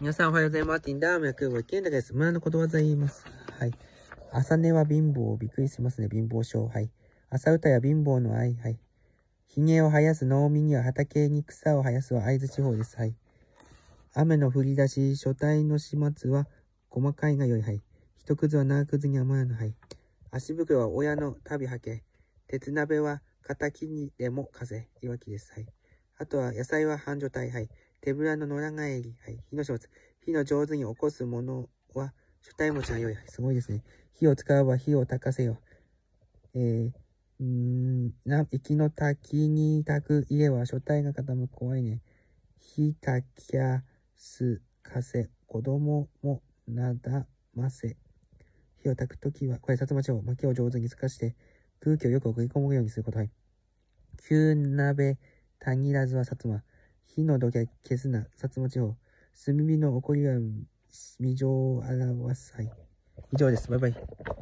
皆さんおはようございます。ティンダーム役ご意見です。村のことわざ言います。はい。朝寝は貧乏。びっくりしますね。貧乏症。はい。朝歌や貧乏の愛。はい。髭を生やす農民には畑に草を生やすは会津地方です。はい。雨の降り出し、書体の始末は細かいが良い。はい。一くずは長くずに余らぬ。はい。足袋は親の旅はけ。鉄鍋は敵にでも風。いわきです。はい。あとは野菜は繁盛体。はい。手ぶらの野良帰り。はい。火の始末。火の上手に起こすものは、書体持ちが良い。はい。すごいですね。火を使うは火を焚かせよ。えー、んな、行きの滝に焚く家は書体が傾く怖いね。火焚きやすかせ、子供もなだませ。火を焚くときは、これ、薩摩町、薪を上手に透かして、空気をよく送り込むようにすること。はい。急鍋、たぎらずは薩摩。火の土下消すな、薩摩地方。炭火の起こりは未情を表す。はい。以上です。バイバイ。